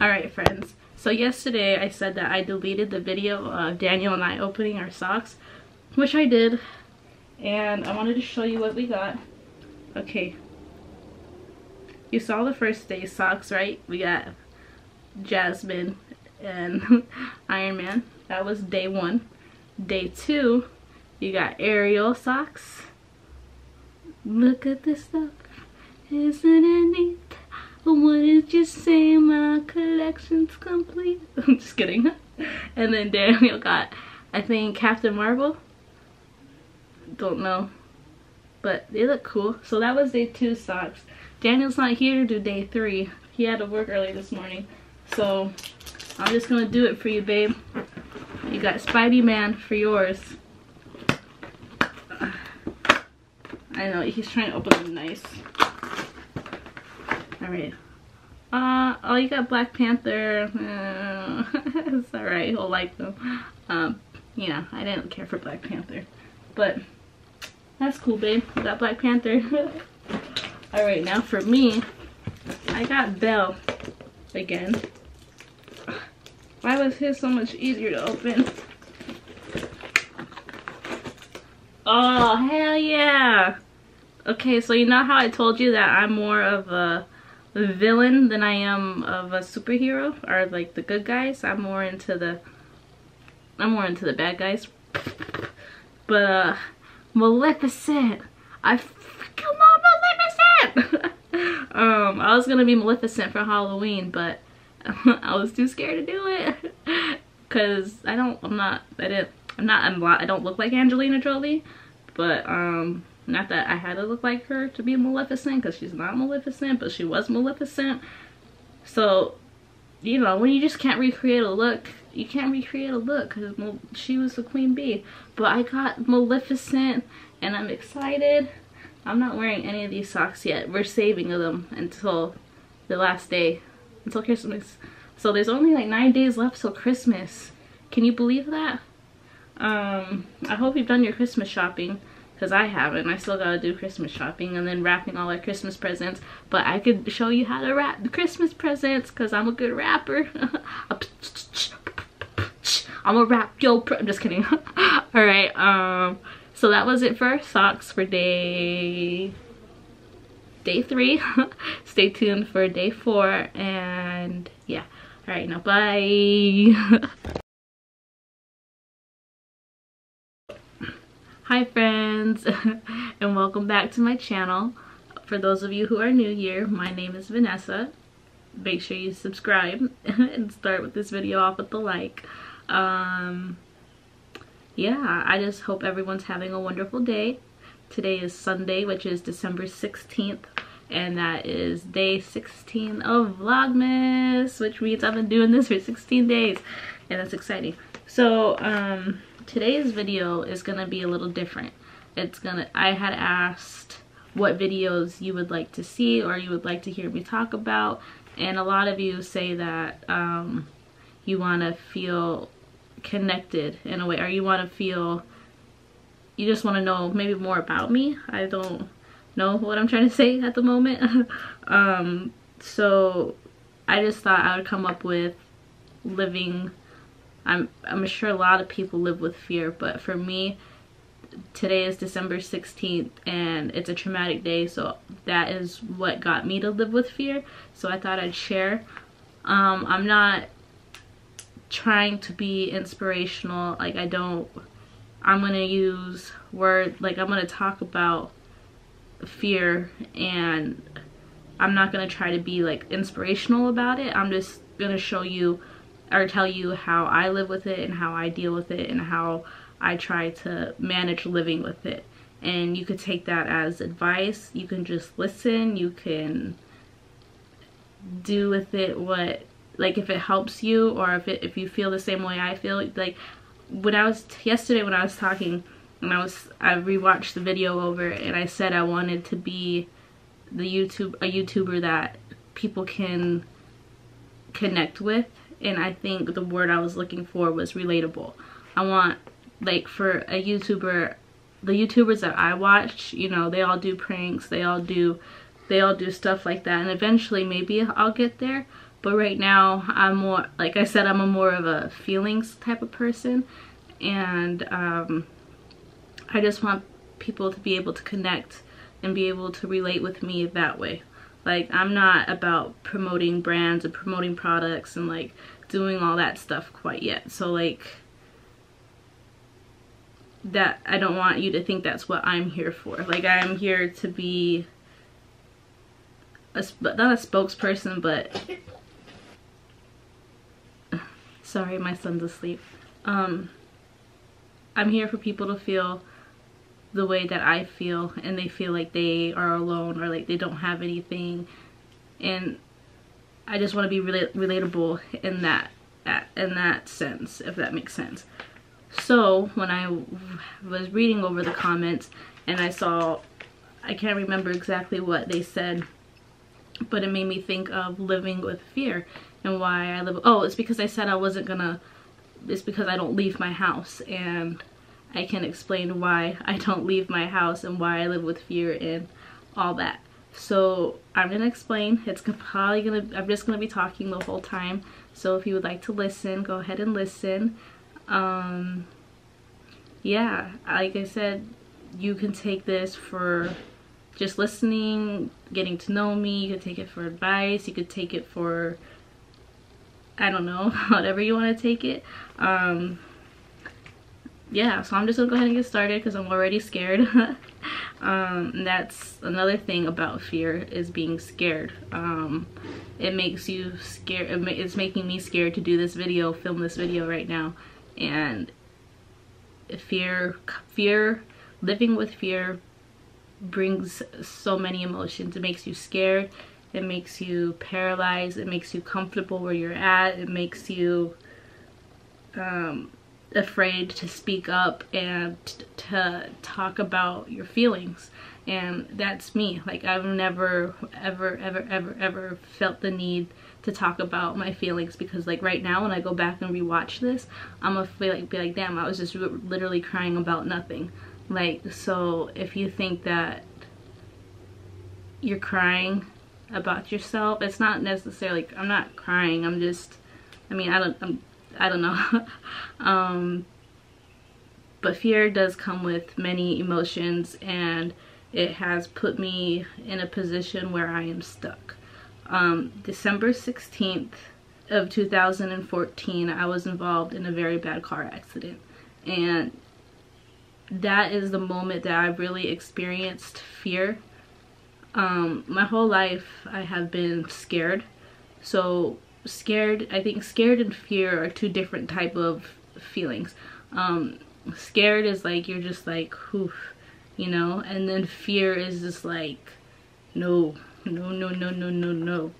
Alright friends, so yesterday I said that I deleted the video of Daniel and I opening our socks, which I did, and I wanted to show you what we got. Okay, you saw the first day socks, right? We got Jasmine and Iron Man. That was day one. Day two, you got Ariel socks. Look at this stuff. Isn't it neat? What did you say? My collection's complete. I'm just kidding. And then Daniel got, I think, Captain Marvel. Don't know. But they look cool. So that was day two socks. Daniel's not here to do day three. He had to work early this morning. So I'm just going to do it for you, babe. You got Spidey Man for yours. I know, he's trying to open them nice. Alright. Uh, oh, you got Black Panther. Uh, it's alright, he'll like them. Um, yeah, I didn't care for Black Panther. But, that's cool, babe. You got Black Panther. alright, now for me, I got Belle again. Why was his so much easier to open? Oh, hell yeah! Okay, so you know how I told you that I'm more of a villain than I am of a superhero? Or like the good guys? I'm more into the... I'm more into the bad guys. But, uh, Maleficent! I freaking love Maleficent! um, I was gonna be Maleficent for Halloween, but I was too scared to do it. Cause I don't, I'm not, I didn't, I'm not, I'm, not I don't look like Angelina Jolie. But, um, not that I had to look like her to be Maleficent because she's not Maleficent, but she was Maleficent. So, you know, when you just can't recreate a look, you can't recreate a look because she was the queen bee. But I got Maleficent and I'm excited. I'm not wearing any of these socks yet. We're saving them until the last day, until Christmas. So there's only like nine days left till Christmas. Can you believe that? Um, I hope you've done your Christmas shopping because I haven't. I still gotta do Christmas shopping and then wrapping all our Christmas presents. But I could show you how to wrap the Christmas presents because I'm a good rapper. I'm gonna wrap yo. I'm just kidding. all right. Um. So that was it for socks for day day three. Stay tuned for day four and yeah. All right. Now bye. Hi friends and welcome back to my channel. For those of you who are new here, my name is Vanessa. Make sure you subscribe and start with this video off with the like. Um, yeah, I just hope everyone's having a wonderful day. Today is Sunday, which is December 16th, and that is day 16 of Vlogmas, which means I've been doing this for 16 days, and that's exciting. So, um, today's video is gonna be a little different. It's gonna, I had asked what videos you would like to see or you would like to hear me talk about and a lot of you say that um, you want to feel connected in a way or you want to feel you just want to know maybe more about me i don't know what i'm trying to say at the moment um, so i just thought i would come up with living I'm, I'm sure a lot of people live with fear, but for me, today is December 16th and it's a traumatic day, so that is what got me to live with fear. So I thought I'd share. Um, I'm not trying to be inspirational. Like I don't, I'm to use word, like I'm to talk about fear and I'm not to try to be like inspirational about it. I'm just to show you or tell you how I live with it and how I deal with it and how I try to manage living with it. And you could take that as advice. You can just listen. You can do with it what, like if it helps you or if it, if you feel the same way I feel. Like when I was, yesterday when I was talking and I was, I rewatched the video over and I said I wanted to be the YouTube, a YouTuber that people can connect with and I think the word I was looking for was relatable. I want like for a YouTuber, the YouTubers that I watch, you know, they all do pranks, they all do they all do stuff like that and eventually maybe I'll get there, but right now I'm more like I said I'm a more of a feelings type of person and um, I just want people to be able to connect and be able to relate with me that way like I'm not about promoting brands and promoting products and like doing all that stuff quite yet. So like that I don't want you to think that's what I'm here for. Like I'm here to be a, not a spokesperson but sorry my son's asleep. Um i'm here for people to feel the way that i feel and they feel like they are alone or like they don't have anything and i just want to be rel relatable in that in that sense if that makes sense so when i was reading over the comments and i saw i can't remember exactly what they said but it made me think of living with fear and why I live. Oh, it's because I said I wasn't gonna, it's because I don't leave my house and I can explain why I don't leave my house and why I live with fear and all that. So I'm gonna explain. It's probably gonna, I'm just gonna be talking the whole time. So if you would like to listen, go ahead and listen. Um, yeah, like I said, you can take this for just listening, getting to know me. You could take it for advice. You could take it for, I don't know, whatever you want to take it. Um, yeah, so I'm just gonna go ahead and get started because I'm already scared. um, that's another thing about fear is being scared. Um, it makes you scared. It's making me scared to do this video, film this video right now, and fear, fear, living with fear brings so many emotions. It makes you scared. It makes you paralyzed. It makes you comfortable where you're at. It makes you um, afraid to speak up and to talk about your feelings. And that's me. Like I've never, ever, ever, ever, ever felt the need to talk about my feelings because like right now when I go back and rewatch this, I'm gonna feel like be like, damn, I was just literally crying about nothing. Like, so if you think that you're crying about yourself, it's not necessarily, I'm not crying, I'm just, I mean, I don't, I'm, I don't know. um, but fear does come with many emotions and it has put me in a position where I am stuck. Um, December 16th of 2014, I was involved in a very bad car accident. And that is the moment that I really experienced fear. Um, my whole life I have been scared. So scared, I think scared and fear are two different type of feelings. Um, scared is like you're just like, oof, you know, and then fear is just like, no, no, no, no, no, no, no.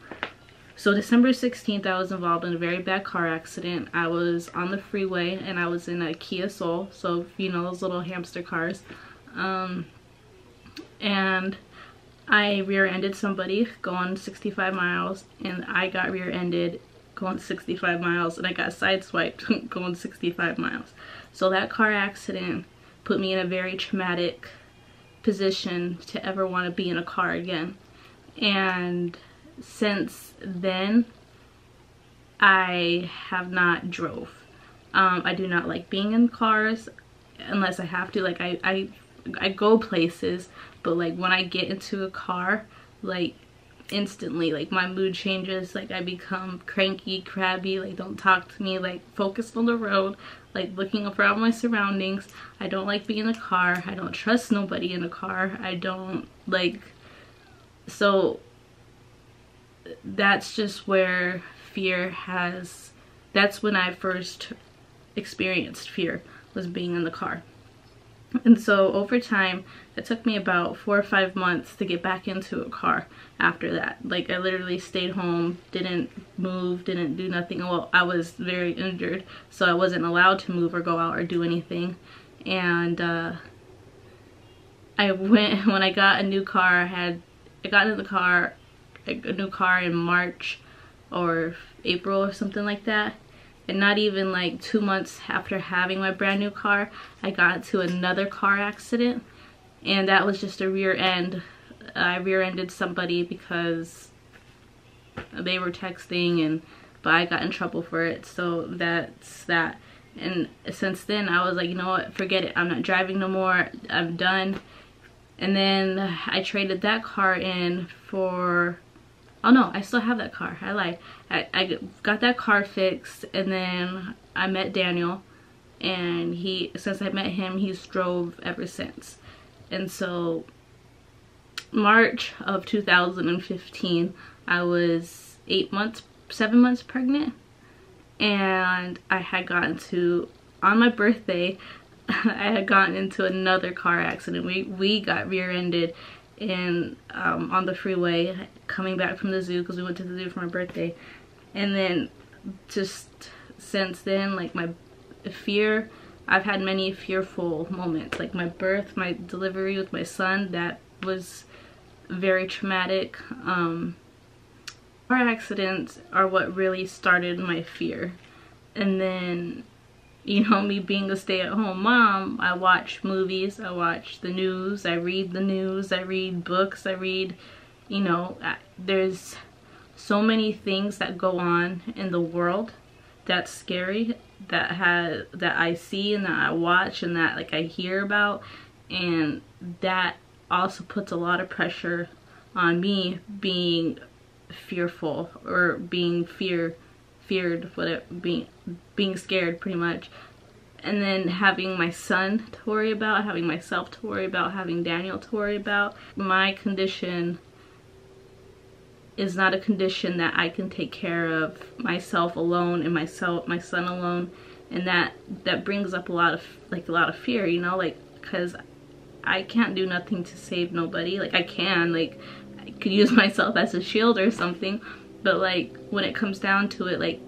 So December 16th, I was involved in a very bad car accident. I was on the freeway and I was in a Kia Soul. So, you know, those little hamster cars. Um, and I rear-ended somebody going 65 miles and I got rear-ended going 65 miles and I got sideswiped going 65 miles. So that car accident put me in a very traumatic position to ever want to be in a car again. And since then, I have not drove. Um, I do not like being in cars unless I have to. Like I, I, I go places, but like when I get into a car, like instantly, like my mood changes. Like I become cranky, crabby, like don't talk to me, like focused on the road, like looking around my surroundings. I don't like being in a car. I don't trust nobody in a car. I don't like, so that's just where fear has that's when I first experienced fear was being in the car and so over time it took me about four or five months to get back into a car after that. Like I literally stayed home didn't move didn't do nothing. Well I was very injured so I wasn't allowed to move or go out or do anything. And uh, I went when I got a new car I had I got into the car a new car in March or April or something like that and not even like two months after having my brand new car I got into another car accident. And that was just a rear end. I rear-ended somebody because they were texting and but I got in trouble for it. So that's that. And since then I was like you know what? Forget it. I'm not driving no more. I'm done. And then I traded that car in for oh no I still have that car. I lied I, I got that car fixed and then I met Daniel and he since I met him he's drove ever since. And so March of 2015 I was eight months seven months pregnant and I had gotten to on my birthday I had gotten into another car accident. We we got rear-ended and um, on the freeway coming back from the zoo because we went to the zoo for my birthday and then just since then like my fear I've had many fearful moments like my birth my delivery with my son that was very traumatic. Um, car accidents are what really started my fear. And then you know me being a stay-at-home mom I watch movies I watch the news I read the news I read books I read you know there's so many things that go on in the world that's scary that has that I see and that I watch and that like I hear about. And that also puts a lot of pressure on me being fearful or being fear feared whatever being being scared pretty much. And then having my son to worry about having myself to worry about having Daniel to worry about. My condition is not a condition that I can take care of myself alone and myself my son alone. And that that brings up a lot of like a lot of fear you know like because I can't do nothing to save nobody. Like I can like I could use myself as a shield or something. But like when it comes down to it like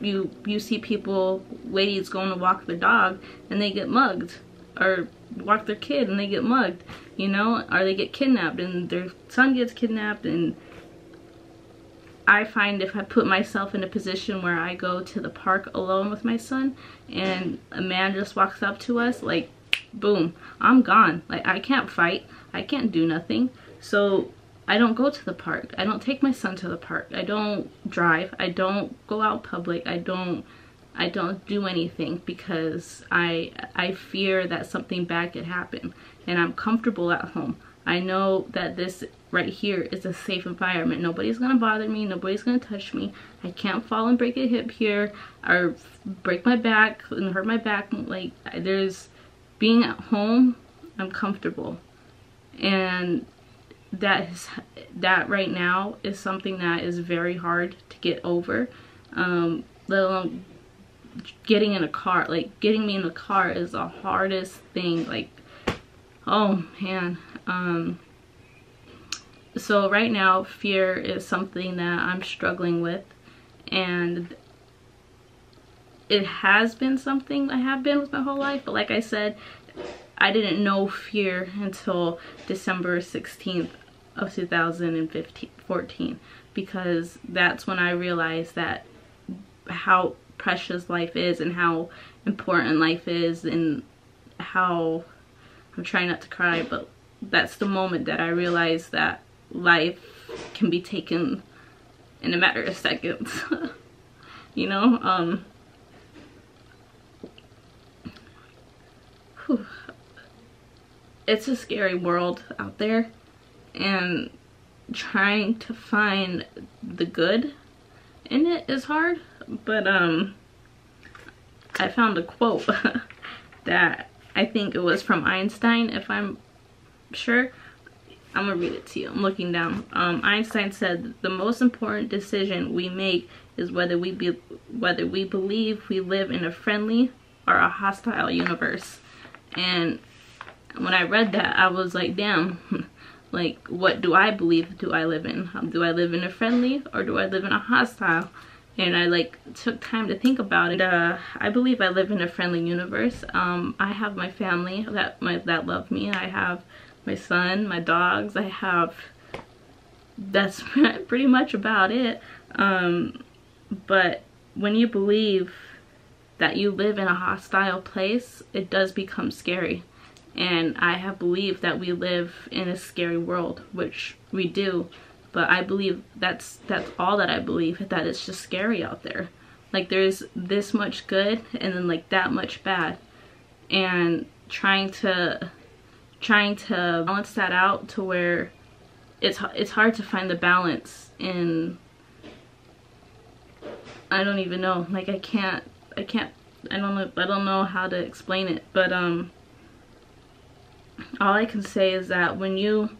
you you see people ladies going to walk their dog and they get mugged or walk their kid and they get mugged you know or they get kidnapped and their son gets kidnapped and I find if I put myself in a position where I go to the park alone with my son and a man just walks up to us like boom I'm gone like I can't fight I can't do nothing so I don't go to the park. I don't take my son to the park. I don't drive. I don't go out public. I don't I don't do anything because I I fear that something bad could happen and I'm comfortable at home. I know that this right here is a safe environment. Nobody's gonna bother me. Nobody's gonna touch me. I can't fall and break a hip here or break my back and hurt my back. Like there's being at home, I'm comfortable. And that is that right now is something that is very hard to get over um let alone getting in a car like getting me in the car is the hardest thing like oh man um so right now fear is something that i'm struggling with. And it has been something i have been with my whole life. But like i said I didn't know fear until December 16th of 2014 because that's when I realized that how precious life is and how important life is and how I'm trying not to cry but that's the moment that I realized that life can be taken in a matter of seconds you know um it's a scary world out there and trying to find the good in it is hard but um I found a quote that I think it was from Einstein if I'm sure I'm gonna read it to you I'm looking down um, Einstein said the most important decision we make is whether we be whether we believe we live in a friendly or a hostile universe and when I read that, I was like, damn, like, what do I believe do I live in? Do I live in a friendly or do I live in a hostile? And I like took time to think about it. Uh, I believe I live in a friendly universe. Um, I have my family that my that love me. I have my son, my dogs. I have that's pretty much about it. Um, but when you believe that you live in a hostile place, it does become scary and I have believed that we live in a scary world, which we do, but I believe that's that's all that I believe that it's just scary out there like there's this much good and then like that much bad and trying to trying to balance that out to where it's it's hard to find the balance in I don't even know. Like I can't I can't I don't know I don't know how to explain it. But um all I can say is that when you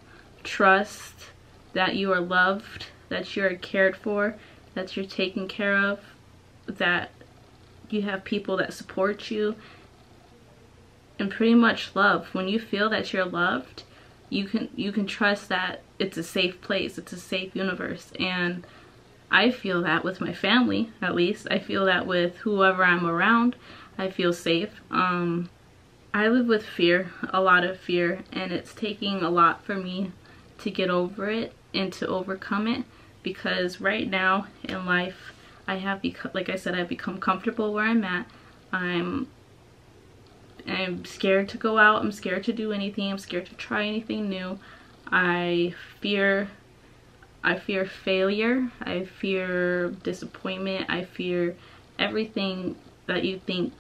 trust that you are loved that you're cared for that you're taken care of that you have people that support you and pretty much love. When you feel that you're loved you can you can trust that it's a safe place it's a safe universe. And I feel that with my family at least. I feel that with whoever I'm around. I feel safe. Um I live with fear a lot of fear and it's taking a lot for me to get over it and to overcome it because right now in life I have become, like I said, I've become comfortable where I'm at. I'm, I'm scared to go out. I'm scared to do anything. I'm scared to try anything new. I fear, I fear failure. I fear disappointment. I fear everything that you think,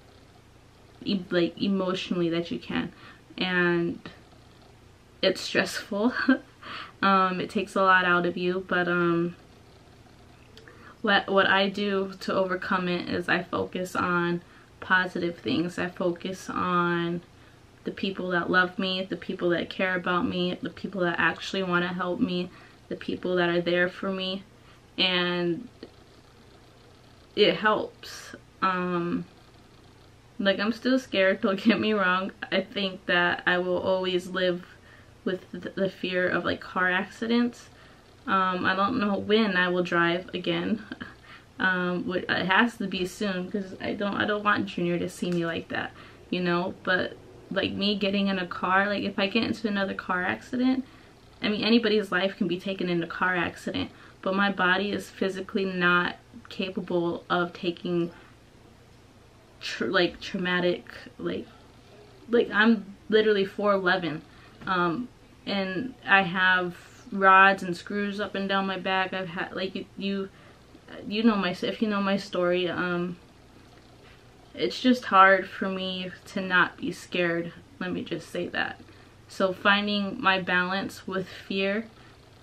like emotionally that you can. And it's stressful. um, it takes a lot out of you, but um, what what I do to overcome it is I focus on positive things. I focus on the people that love me, the people that care about me, the people that actually want to help me, the people that are there for me and it helps. Um like I'm still scared, don't get me wrong. I think that I will always live with the fear of like car accidents um, I don't know when I will drive again. Um, it has to be soon because I don't I don't want Junior to see me like that, you know. But like me getting in a car, like if I get into another car accident, I mean anybody's life can be taken in a car accident, but my body is physically not capable of taking like traumatic like like I'm literally 4'11 um, and I have rods and screws up and down my back. I've had like you you know my if you know my story um it's just hard for me to not be scared. Let me just say that. So finding my balance with fear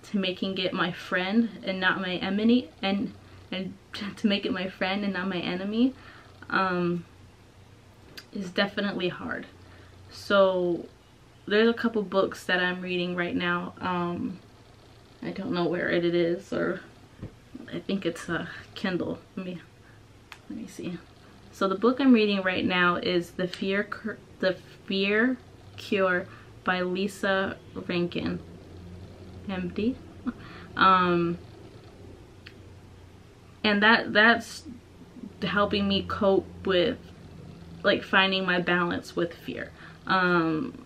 to making it my friend and not my enemy and and to make it my friend and not my enemy um is definitely hard. So there's a couple books that I'm reading right now. Um, I don't know where it is or I think it's a Kindle. Let me let me see. So the book I'm reading right now is The Fear The Fear Cure by Lissa Rankin, MD. Um, and that that's helping me cope with like finding my balance with fear. Um,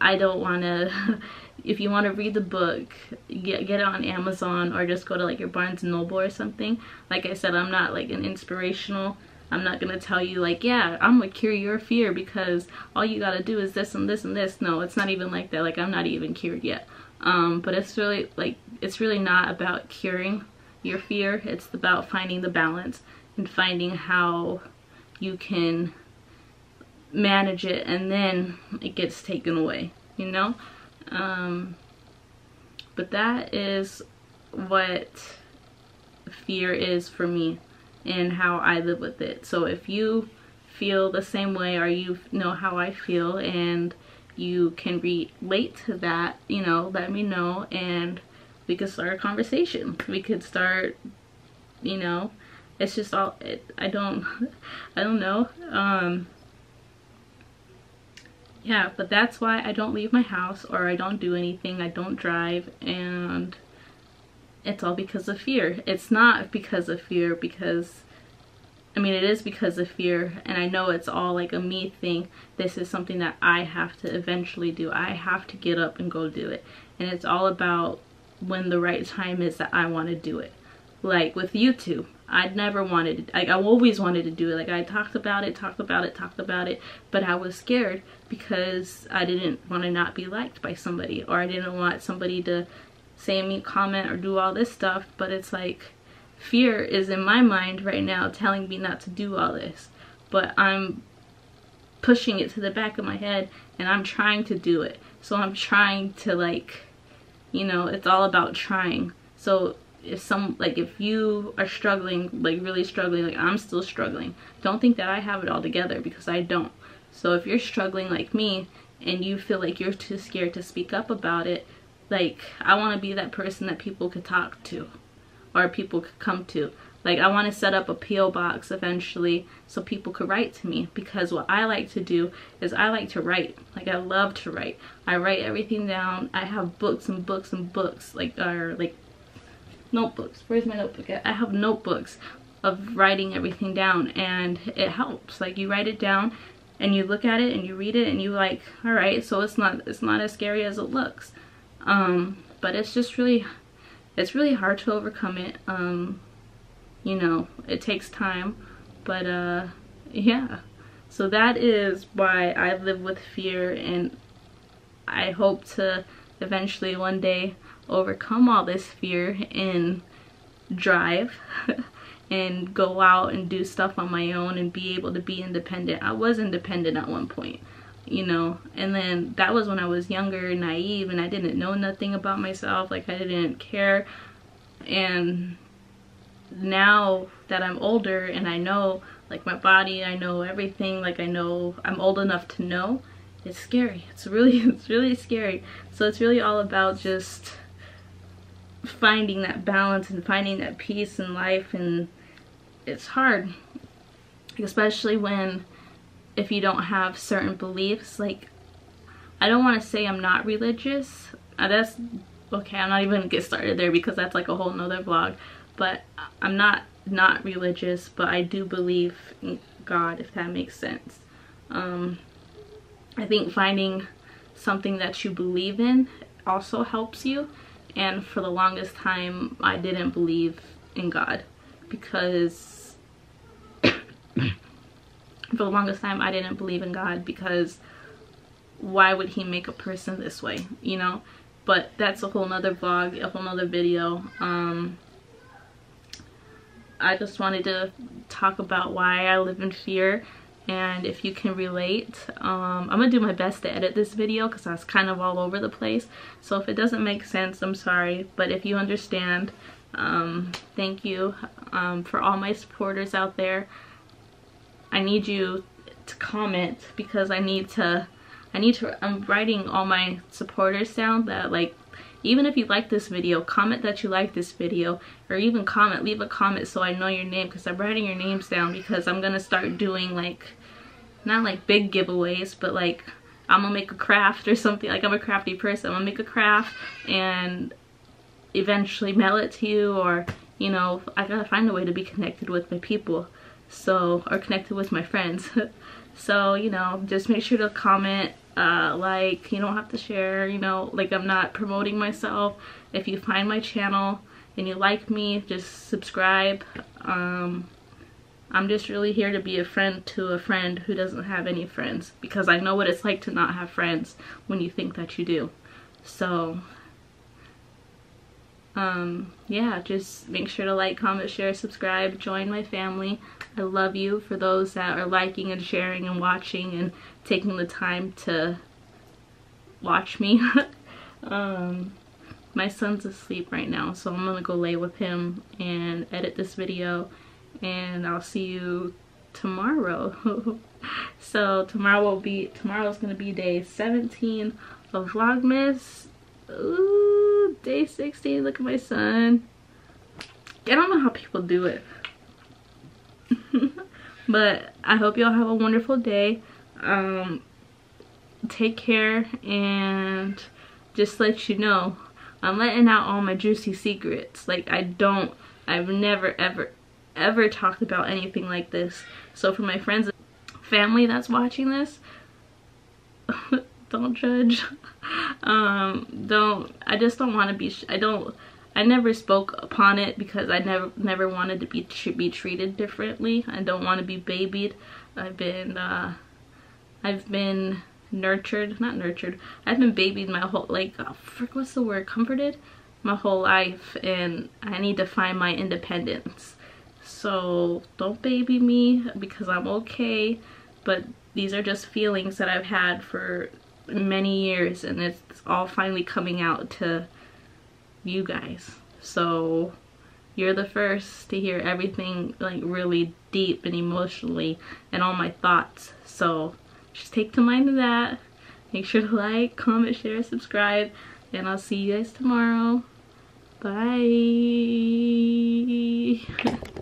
I don't want to if you want to read the book, get, get it on Amazon or just go to like your Barnes & Noble or something. Like I said, I'm not like an inspirational. I'm not going to tell you like, yeah, I'm going to cure your fear because all you got to do is this and this and this. No, it's not even like that. Like I'm not even cured yet. Um, but it's really like, it's really not about curing your fear. It's about finding the balance and finding how you can manage it and then it gets taken away, you know? Um, but that is what fear is for me and how I live with it. So if you feel the same way or you know how I feel and you can relate to that, you know, let me know and we could start a conversation. We could start, you know, it's just all, it, I don't, I don't know. Um, yeah, but that's why I don't leave my house or I don't do anything. I don't drive and it's all because of fear. It's not because of fear because, I mean, it is because of fear and I know it's all like a me thing. This is something that I have to eventually do. I have to get up and go do it. And it's all about when the right time is that I want to do it. Like with YouTube, I'd never wanted, like I always wanted to do it. Like I talked about it, talked about it, talked about it, but I was scared because I didn't want to not be liked by somebody or I didn't want somebody to say me comment or do all this stuff. But it's like fear is in my mind right now telling me not to do all this. But I'm pushing it to the back of my head and I'm trying to do it. So I'm trying to like you know it's all about trying. So if some like if you are struggling like really struggling like i'm still struggling don't think that i have it all together because i don't. So if you're struggling like me and you feel like you're too scared to speak up about it like i want to be that person that people could talk to or people could come to. Like i want to set up a po box eventually so people could write to me because what i like to do is i like to write. Like i love to write. I write everything down. I have books and books and books like or like notebooks. Where's my notebook? I have notebooks of writing everything down and it helps. Like you write it down and you look at it and you read it and you like, all right, so it's not it's not as scary as it looks. Um, but it's just really it's really hard to overcome it. Um, you know, it takes time, but uh yeah. So that is why I live with fear and I hope to eventually one day overcome all this fear and drive and go out and do stuff on my own and be able to be independent. I was independent at one point, you know, and then that was when I was younger naive and I didn't know nothing about myself, like I didn't care. And now that I'm older and I know like my body, I know everything, like I know I'm old enough to know, it's scary. It's really, it's really scary. So it's really all about just finding that balance and finding that peace in life and it's hard. Especially when if you don't have certain beliefs like I don't want to say I'm not religious uh, that's okay I'm not even gonna get started there because that's like a whole nother vlog but I'm not not religious but I do believe in God if that makes sense. Um, I think finding something that you believe in also helps you and for the longest time I didn't believe in God because for the longest time I didn't believe in God because why would he make a person this way you know? But that's a whole nother vlog a whole nother video. Um I just wanted to talk about why I live in fear and if you can relate um, i'm gonna do my best to edit this video because that's kind of all over the place. So if it doesn't make sense i'm sorry. But if you understand um, thank you um, for all my supporters out there. I need you to comment because i need to i need to i'm writing all my supporters down that like even if you like this video comment that you like this video or even comment leave a comment so i know your name because i'm writing your names down because i'm gonna start doing like not like big giveaways but like i'm gonna make a craft or something like i'm a crafty person i'm gonna make a craft and eventually mail it to you or you know i gotta find a way to be connected with my people so or connected with my friends. So you know just make sure to comment uh, like you don't have to share you know like I'm not promoting myself. If you find my channel and you like me just subscribe. Um, I'm just really here to be a friend to a friend who doesn't have any friends because I know what it's like to not have friends when you think that you do. So um, yeah just make sure to like comment share subscribe join my family. I love you for those that are liking and sharing and watching and taking the time to watch me. um, my son's asleep right now, so I'm gonna go lay with him and edit this video and I'll see you tomorrow. so tomorrow will be, tomorrow's gonna be day 17 of Vlogmas. Ooh, day 16, look at my son. I don't know how people do it. but I hope y'all have a wonderful day. Um, take care and just let you know I'm letting out all my juicy secrets. Like I don't, I've never ever, ever talked about anything like this. So for my friends and family that's watching this, don't judge. um, don't, I just don't want to be, I don't, I never spoke upon it because I never never wanted to be be treated differently. I don't want to be babied. I've been uh, I've been nurtured, not nurtured. I've been babied my whole like oh, frick, what's the word? Comforted my whole life and I need to find my independence. So don't baby me because I'm okay. But these are just feelings that I've had for many years and it's all finally coming out to you guys. So you're the first to hear everything like really deep and emotionally and all my thoughts. So just take to mind that. Make sure to like, comment, share, subscribe, and I'll see you guys tomorrow. Bye.